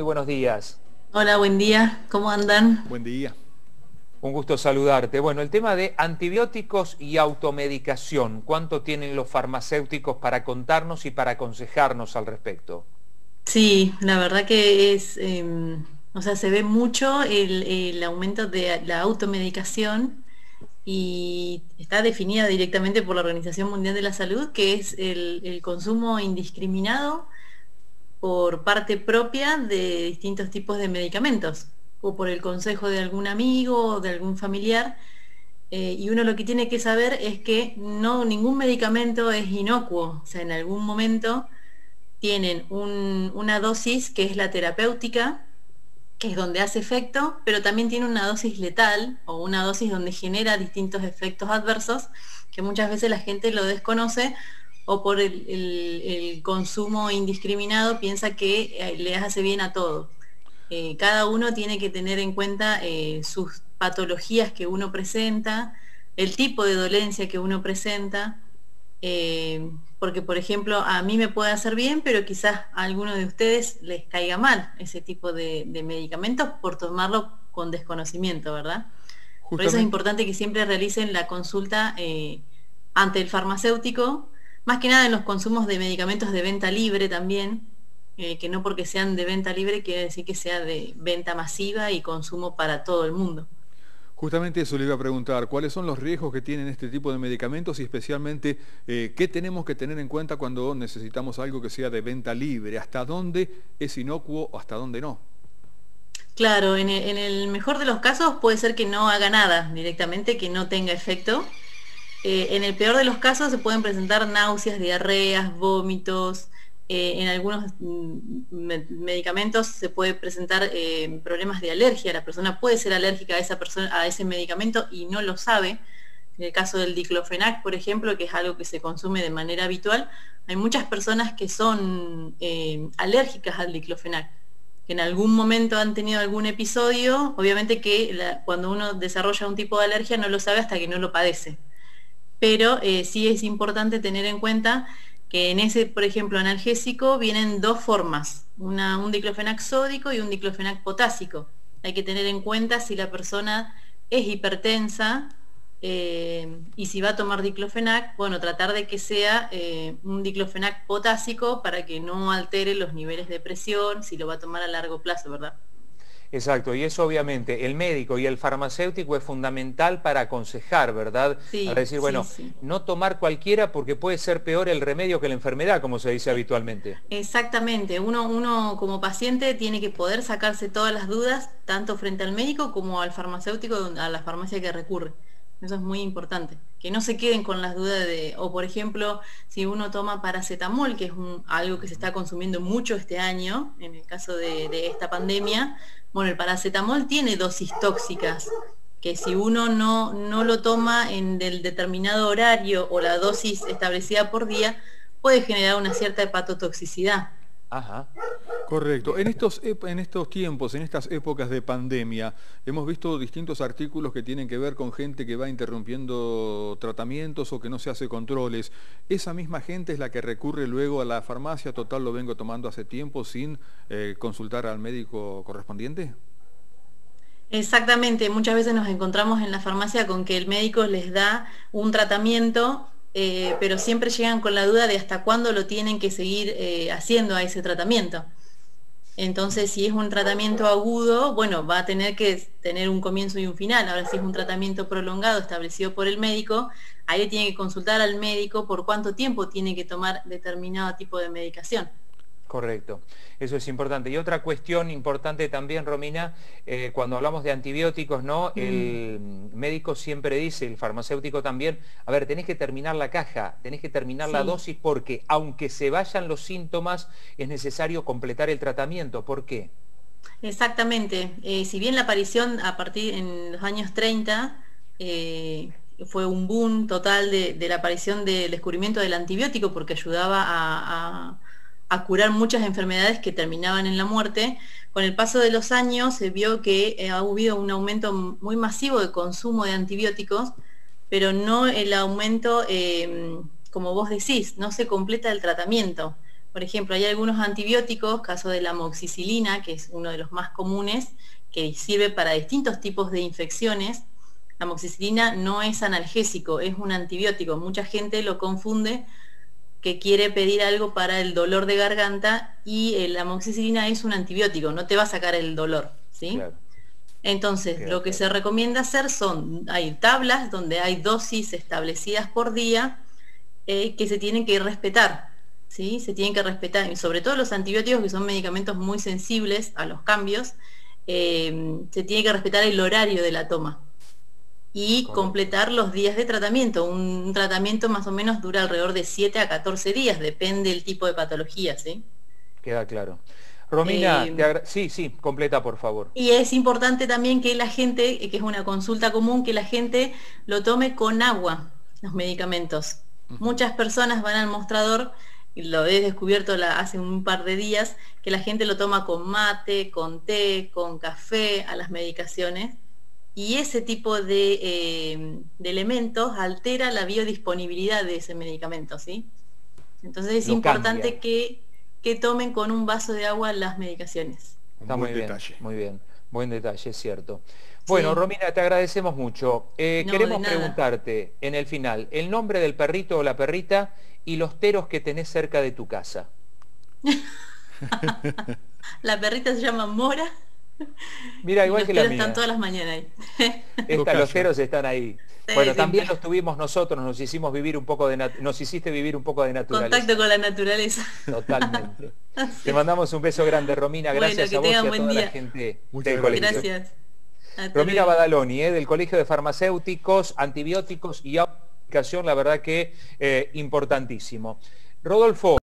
Muy buenos días. Hola, buen día. ¿Cómo andan? Buen día. Un gusto saludarte. Bueno, el tema de antibióticos y automedicación, ¿cuánto tienen los farmacéuticos para contarnos y para aconsejarnos al respecto? Sí, la verdad que es, em, o sea, se ve mucho el, aumento de la automedicación y está definida directamente por la Organización Mundial de la Salud, que es el consumo indiscriminado por parte propia de distintos tipos de medicamentos o por el consejo de algún amigo o de algún familiar. Eh, y uno lo que tiene que saber es que no ningún medicamento es inocuo. O sea, en algún momento tienen una dosis que es la terapéutica, que es donde hace efecto, pero también tiene una dosis letal o una dosis donde genera distintos efectos adversos que muchas veces la gente lo desconoce o por el, consumo indiscriminado piensa que eh, le hace bien a todo. Eh, cada uno tiene que tener en cuenta eh, sus patologías que uno presenta, el tipo de dolencia que uno presenta, porque por ejemplo a mí me puede hacer bien, pero quizás a alguno de ustedes les caiga mal ese tipo de, medicamentos por tomarlo con desconocimiento, ¿verdad? Por eso es importante que siempre realicen la consulta ante el farmacéutico, más que nada en los consumos de medicamentos de venta libre también, eh, que no porque sean de venta libre quiere decir que sea de venta masiva y consumo para todo el mundo. Justamente eso le iba a preguntar, ¿cuáles son los riesgos que tienen este tipo de medicamentos y especialmente eh, qué tenemos que tener en cuenta cuando necesitamos algo que sea de venta libre? ¿Hasta dónde es inocuo o hasta dónde no? Claro, en el mejor de los casos puede ser que no haga nada directamente, que no tenga efecto, eh, en el peor de los casos se pueden presentar náuseas, diarreas, vómitos. Eh, en algunos mm, medicamentos se puede presentar eh, problemas de alergia. La persona puede ser alérgica a, esa persona, a ese medicamento y no lo sabe. En el caso del diclofenac, por ejemplo, que es algo que se consume de manera habitual, hay muchas personas que son alérgicas al diclofenac, que en algún momento han tenido algún episodio, obviamente que cuando uno desarrolla un tipo de alergia no lo sabe hasta que no lo padece pero eh, sí es importante tener en cuenta que en ese, por ejemplo, analgésico vienen dos formas, un diclofenac sódico y un diclofenac potásico. Hay que tener en cuenta si la persona es hipertensa eh, y si va a tomar diclofenac, bueno, tratar de que sea eh, un diclofenac potásico para que no altere los niveles de presión, si lo va a tomar a largo plazo, ¿verdad? Exacto, y eso obviamente el médico y el farmacéutico es fundamental para aconsejar, ¿verdad? para decir, bueno, no tomar cualquiera porque puede ser peor el remedio que la enfermedad, como se dice habitualmente. Exactamente, uno, uno como paciente tiene que poder sacarse todas las dudas, tanto frente al médico como al farmacéutico, a la farmacia que recurre. Eso es muy importante. Que no se queden con las dudas de, o por ejemplo, si uno toma paracetamol, que es algo que se está consumiendo mucho este año, en el caso de, esta pandemia, bueno, el paracetamol tiene dosis tóxicas, que si uno no, no lo toma en el determinado horario o la dosis establecida por día, puede generar una cierta hepatotoxicidad. Ajá. Correcto. En estos, en estos tiempos, en estas épocas de pandemia, hemos visto distintos artículos que tienen que ver con gente que va interrumpiendo tratamientos o que no se hace controles. ¿Esa misma gente es la que recurre luego a la farmacia? Total, lo vengo tomando hace tiempo sin eh, consultar al médico correspondiente. Exactamente, muchas veces nos encontramos en la farmacia con que el médico les da un tratamiento eh, pero siempre llegan con la duda de hasta cuándo lo tienen que seguir eh, haciendo a ese tratamiento. Entonces, si es un tratamiento agudo, bueno, va a tener que tener un comienzo y un final. Ahora, si es un tratamiento prolongado establecido por el médico, ahí tiene que consultar al médico por cuánto tiempo tiene que tomar determinado tipo de medicación. Correcto, eso es importante. Y otra cuestión importante también, Romina, eh, cuando hablamos de antibióticos, ¿no? Mm. El médico siempre dice, el farmacéutico también, a ver, tenés que terminar la caja, tenés que terminar la dosis porque aunque se vayan los síntomas, es necesario completar el tratamiento. ¿Por qué? Exactamente. Eh, si bien la aparición a partir en los años 30 eh, fue un boom total de, la aparición del descubrimiento del antibiótico porque ayudaba a a curar muchas enfermedades que terminaban en la muerte. Con el paso de los años se vio que eh, ha habido un aumento muy masivo de consumo de antibióticos, pero no el aumento, em, como vos decís, no se completa el tratamiento. Por ejemplo, hay algunos antibióticos, caso de la amoxicilina, que es uno de los más comunes, que sirve para distintos tipos de infecciones. La amoxicilina no es analgésico, es un antibiótico. Mucha gente lo confunde que quiere pedir algo para el dolor de garganta y la amoxicilina es un antibiótico, no te va a sacar el dolor, ¿sí? Entonces, lo que se recomienda hacer son, hay tablas donde hay dosis establecidas por día eh, que se tienen que respetar, ¿sí? Se tienen que respetar, y sobre todo los antibióticos que son medicamentos muy sensibles a los cambios, eh, se tiene que respetar el horario de la toma y completar los días de tratamiento. Un tratamiento más o menos dura alrededor de 7 a 14 días, depende del tipo de patología, ¿sí? Queda claro. Romina, eh, sí, sí, completa por favor. Y es importante también que la gente, que es una consulta común, que la gente lo tome con agua, los medicamentos. Muchas personas van al mostrador, y lo he descubierto hace un par de días, que la gente lo toma con mate, con té, con café, a las medicaciones. Y ese tipo de, eh, elementos altera la biodisponibilidad de ese medicamento, ¿sí? Entonces es importante que que tomen con un vaso de agua las medicaciones. Está muy bien, muy bien. Buen detalle, es cierto. Bueno, Romina, te agradecemos mucho. Eh, queremos preguntarte en el final el nombre del perrito o la perrita y los teros que tenés cerca de tu casa. la perrita se llama Mora. Mira, igual que la mía. están todas las mañanas ahí. los teros están ahí bueno, también los tuvimos nosotros, nos hicimos vivir un poco de nos hiciste vivir un poco de naturaleza. Contacto con la naturaleza. Totalmente. Te mandamos un beso grande, Romina. Gracias a vos y a toda la gente del colegio. Gracias. Romina Badaloni, eh, del Colegio de Farmacéuticos, Antibióticos y Aplicación, la verdad que eh, importantísimo. Rodolfo.